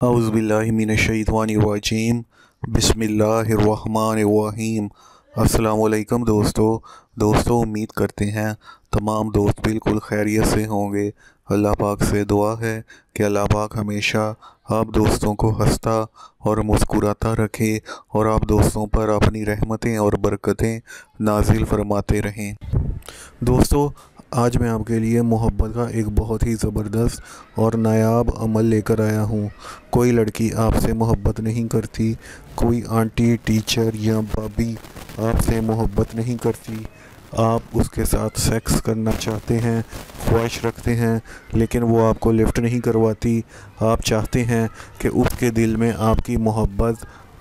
اعوذ باللہ من الشیطان الرجیم، بسم اللہ الرحمن الرحیم۔ السلام علیکم دوستو دوستو، امید کرتے ہیں تمام دوست بالکل خیریت سے ہوں گے۔ اللہ پاک سے دعا ہے کہ اللہ پاک ہمیشہ آپ دوستوں کو ہنستا اور مسکراتا رکھے اور آپ دوستوں پر اپنی رحمتیں اور برکتیں نازل فرماتے رہیں۔ دوستو آج میں آپ کے لیے محبت کا ایک بہت ہی زبردست اور نایاب عمل لے کر آیا ہوں۔ کوئی لڑکی آپ سے محبت نہیں کرتی، کوئی آنٹی، ٹیچر یا بابی آپ سے محبت نہیں کرتی۔ آپ اس کے ساتھ سیکس کرنا چاہتے ہیں، خواہش رکھتے ہیں، لیکن وہ آپ کو لفٹ نہیں کرواتی۔ آپ چاہتے ہیں کہ اس کے دل میں آپ کی محبت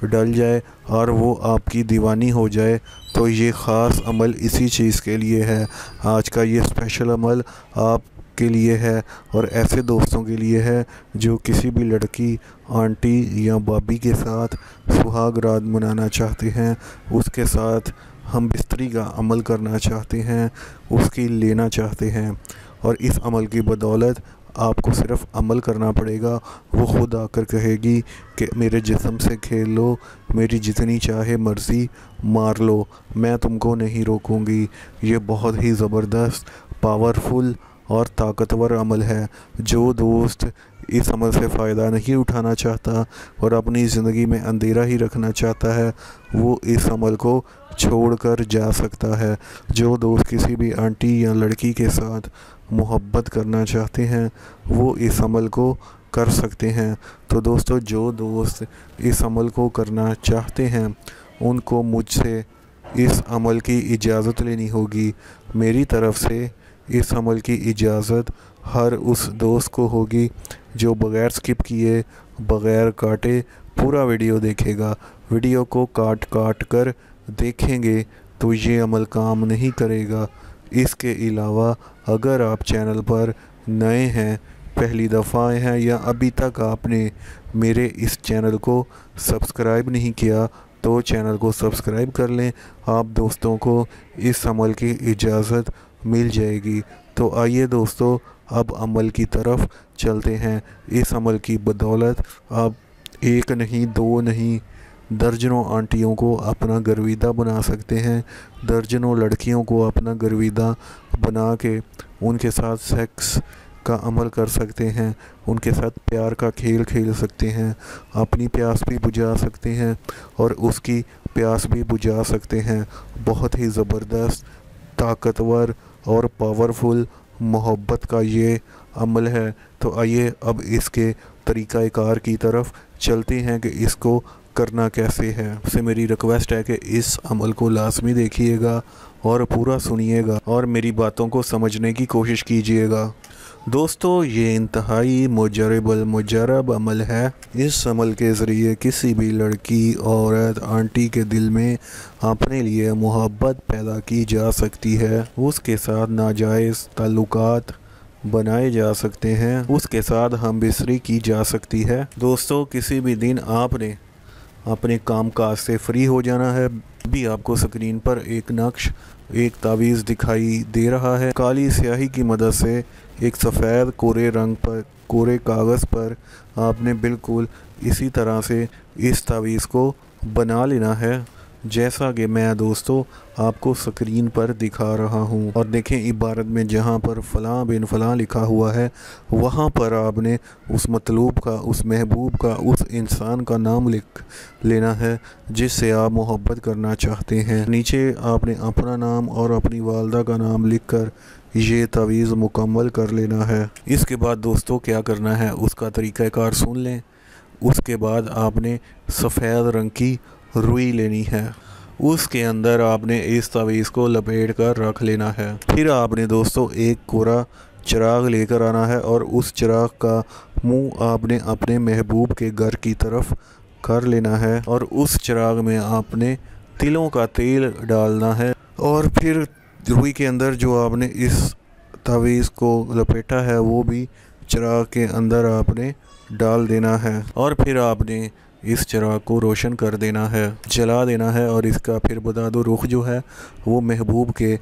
ڈل جائے اور وہ آپ کی دیوانی ہو جائے، تو یہ خاص عمل اسی چیز کے لیے ہے۔ آج کا یہ اسپیشل عمل آپ کے لیے ہے اور ایسے دوستوں کے لیے ہے جو کسی بھی لڑکی، آنٹی یا بابی کے ساتھ سہاگ رات منانا چاہتے ہیں، اس کے ساتھ ہم بستری کا عمل کرنا چاہتے ہیں، اس کی لینا چاہتے ہیں۔ اور اس عمل کی بدولت آپ کو صرف عمل کرنا پڑے گا، وہ خود آ کر کہے گی کہ میرے جسم سے کھیل لو، میری جتنی چاہے مرضی مار لو، میں تم کو نہیں روکوں گی۔ یہ بہت ہی زبردست، پاورفل اور طاقتور عمل ہے۔ جو دوست اس عمل سے فائدہ نہیں اٹھانا چاہتا اور اپنی زندگی میں اندھیرا ہی رکھنا چاہتا ہے، وہ اس عمل کو چھوڑ کر جا سکتا ہے۔ جو دوست کسی بھی آنٹی یا لڑکی کے ساتھ محبت کرنا چاہتے ہیں، وہ اس عمل کو کر سکتے ہیں۔ تو دوستو، جو دوست اس عمل کو کرنا چاہتے ہیں، ان کو مجھ سے اس عمل کی اجازت لینی ہوگی۔ میری طرف سے اس عمل کی اجازت ہر اس دوست کو ہوگی جو بغیر سکپ کیے، بغیر کاٹے پورا ویڈیو دیکھے گا۔ ویڈیو کو کاٹ کاٹ کر دیکھیں گے تو یہ عمل کام نہیں کرے گا۔ اس کے علاوہ اگر آپ چینل پر نئے ہیں، پہلی دفعہ ہیں یا ابھی تک آپ نے میرے اس چینل کو سبسکرائب نہیں کیا، تو چینل کو سبسکرائب کر لیں۔ آپ دوستوں کو اس عمل کی اجازت مل جائے گی۔ تو آئیے دوستو، اب عمل کی طرف چلتے ہیں۔ اس عمل کی بدولت آپ ایک نہیں، دو نہیں۔ درجنوں آنٹیوں کو اپنا گرویدہ بنا سکتے ہیں، درجنوں لڑکیوں کو اپنا گرویدہ بنا کے ان کے ساتھ سیکس کا عمل کر سکتے ہیں، ان کے ساتھ پیار کا کھیل کھیل سکتے ہیں، اپنی پیاس بھی بجھا سکتے ہیں اور اس کی پیاس بھی بجھا سکتے ہیں۔ بہت ہی زبردست، طاقتور اور پاورفل محبت کا یہ عمل ہے۔ تو آئیے اب اس کے طریقہ کار کی طرف چلتے ہیں کہ اس کو کرنا کیسے ہے؟ سے میری ریکویسٹ ہے کہ اس عمل کو لازمی دیکھیے گا اور پورا سنیے گا اور میری باتوں کو سمجھنے کی کوشش کیجیے گا۔ دوستو، یہ انتہائی مجرب المجرب عمل ہے۔ اس عمل کے ذریعے کسی بھی لڑکی، عورت، آنٹی کے دل میں اپنے لیے محبت پیدا کی جا سکتی ہے۔ اس کے ساتھ ناجائز تعلقات بنائے جا سکتے ہیں۔ اس کے ساتھ ہم بسری کی جا سکتی ہے۔ دوستو، کسی بھی دن آپ نے اپنے کام کاج سے فری ہو جانا ہے۔ بھی آپ کو سکرین پر ایک نقش، ایک تعویذ دکھائی دے رہا ہے۔ کالی سیاہی کی مدد سے ایک سفید کورے رنگ پر، کورے کاغذ پر آپ نے بالکل اسی طرح سے اس تعویذ کو بنا لینا ہے۔ جیسا کہ میں دوستو آپ کو سکرین پر دکھا رہا ہوں اور دیکھیں عبارت میں جہاں پر فلاں بن فلاں لکھا ہوا ہے، وہاں پر آپ نے اس مطلوب کا، اس محبوب کا، اس انسان کا نام لکھ لینا ہے، جس سے آپ محبت کرنا چاہتے ہیں۔ نیچے آپ نے اپنا نام اور اپنی والدہ کا نام لکھ کر یہ تعویذ مکمل کر لینا ہے۔ اس کے بعد دوستو کیا کرنا ہے؟ اس کا طریقہ کار سن لیں۔ اس کے بعد آپ نے سفید رنگ کی روئی لینی ہے۔ اس کے اندر آپ نے اس تعویذ کو لپیٹ کر رکھ لینا ہے۔ پھر آپ نے دوستو ایک کورا چراغ لے کر آنا ہے اور اس چراغ کا منہ آپ نے اپنے محبوب کے گھر کی طرف کر لینا ہے اور اس چراغ میں آپ نے تلوں کا تیل ڈالنا ہے۔ اور پھر روئی کے اندر جو آپ نے اس تعویذ کو لپیٹا ہے وہ بھی چراغ کے اندر آپ نے ڈال دینا ہے۔ اور پھر آپ نے اس چراغ کو روشن کر دینا ہے، جلا دینا ہے اور اس کا پھر بداد و رخ جو ہے، وہ محبوب کے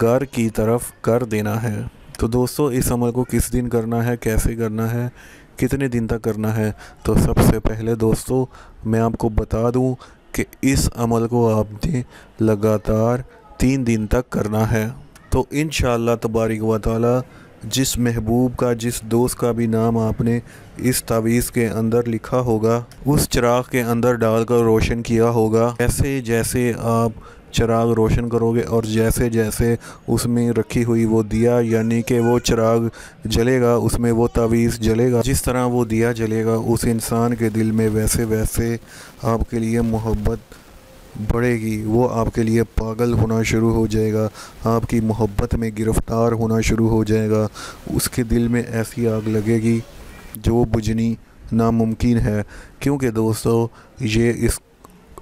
گھر کی طرف کر دینا ہے۔ تو دوستو، اس عمل کو کس دن کرنا ہے، کیسے کرنا ہے، کتنے دن تک کرنا ہے؟ تو سب سے پہلے دوستو، میں آپ کو بتا دوں کہ اس عمل کو آپ نے لگاتار تین دن تک کرنا ہے۔ تو انشاءاللہ تبارک و تعالی جس محبوب کا، جس دوست کا بھی نام آپ نے اس تعویذ کے اندر لکھا ہوگا، اس چراغ کے اندر ڈال کر روشن کیا ہوگا۔ ایسے جیسے آپ چراغ روشن کرو گے اور جیسے جیسے اس میں رکھی ہوئی وہ دیا یعنی کہ وہ چراغ جلے گا، اس میں وہ تعویذ جلے گا۔ جس طرح وہ دیا جلے گا، اس انسان کے دل میں ویسے ویسے آپ کے لیے محبت بڑھے گی۔ وہ آپ کے لیے پاگل ہونا شروع ہو جائے گا۔ آپ کی محبت میں گرفتار ہونا شروع ہو جائے گا۔ اس کے دل میں ایسی آگ لگے گی جو بجھنی ناممکن ہے۔ کیونکہ دوستو، یہ اس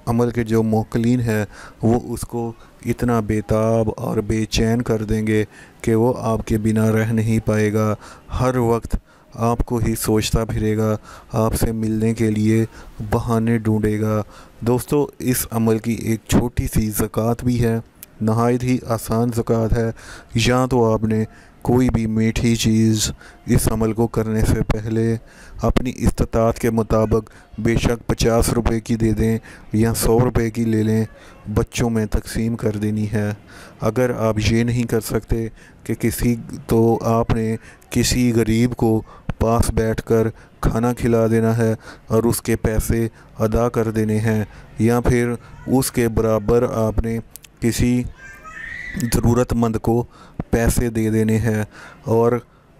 عمل کے جو موکلین ہیں، وہ اس کو اتنا بیتاب اور بے چین کر دیں گے کہ وہ آپ کے بنا رہ نہیں پائے گا۔ ہر وقت آپ کو ہی سوچتا پھرے گا۔ آپ سے ملنے کے لیے بہانے ڈھونڈے گا۔ دوستو، اس عمل کی ایک چھوٹی سی زکوٰۃ بھی ہے، نہایت ہی آسان زکوٰۃ ہے۔ یا تو آپ نے کوئی بھی میٹھی چیز اس عمل کو کرنے سے پہلے اپنی استطاعت کے مطابق بے شک پچاس روپے کی دے دیں یا سو روپے کی لے لیں، بچوں میں تقسیم کر دینی ہے۔ اگر آپ یہ نہیں کر سکتے کہ کسی، تو آپ نے کسی غریب کو پاس بیٹھ کر کھانا کھلا دینا ہے اور اس کے پیسے ادا کر دینے ہیں یا پھر اس کے برابر آپ نے کسی ضرورت مند کو پیسے دے دینے ہیں اور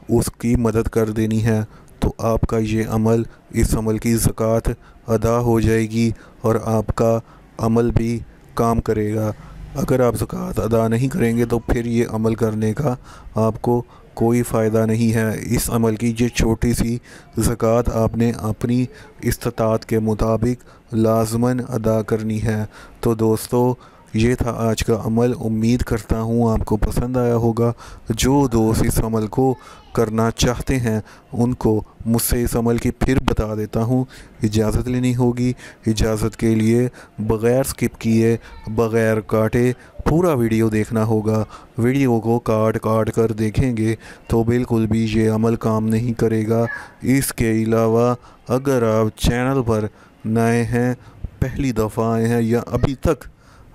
اس کی مدد کر دینی ہے، تو آپ کا یہ عمل، اس عمل کی زکوٰۃ ادا ہو جائے گی اور آپ کا عمل بھی کام کرے گا۔ اگر آپ زکوٰۃ ادا نہیں کریں گے تو پھر یہ عمل کرنے کا آپ کو کوئی فائدہ نہیں ہے۔ اس عمل کی یہ چھوٹی سی زکوٰۃ آپ نے اپنی استطاعت کے مطابق لازماً ادا کرنی ہے۔ تو دوستو یہ تھا آج کا عمل۔ امید کرتا ہوں آپ کو پسند آیا ہوگا۔ جو دوست اس عمل کو کرنا چاہتے ہیں، ان کو مجھ سے اس عمل کی پھر بتا دیتا ہوں۔ اجازت لینی ہوگی۔ اجازت کے لیے بغیر سکپ کیے، بغیر کاٹے پورا ویڈیو دیکھنا ہوگا۔ ویڈیو کو کاٹ کاٹ کر دیکھیں گے تو بالکل بھی یہ عمل کام نہیں کرے گا۔ اس کے علاوہ اگر آپ چینل پر نئے ہیں، پہلی دفعہ آئے ہیں یا ابھی تک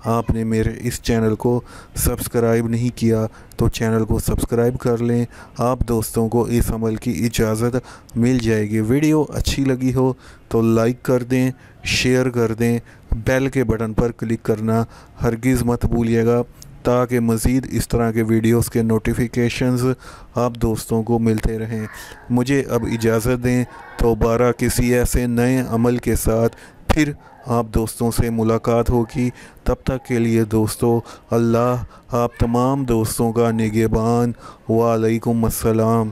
آپ نے میرے اس چینل کو سبسکرائب نہیں کیا تو چینل کو سبسکرائب کر لیں۔ آپ دوستوں کو اس عمل کی اجازت مل جائے گی۔ ویڈیو اچھی لگی ہو تو لائک کر دیں، شیئر کر دیں، بیل کے بٹن پر کلک کرنا ہرگز مت بھولیے گا تاکہ مزید اس طرح کے ویڈیوز کے نوٹیفیکیشنز آپ دوستوں کو ملتے رہیں۔ مجھے اب اجازت دیں تو بارہ کسی ایسے نئے عمل کے ساتھ پھر آپ دوستوں سے ملاقات ہوگی۔ تب تک کے لیے دوستو، اللہ آپ تمام دوستوں کا نگہبان۔ وعلیکم السلام۔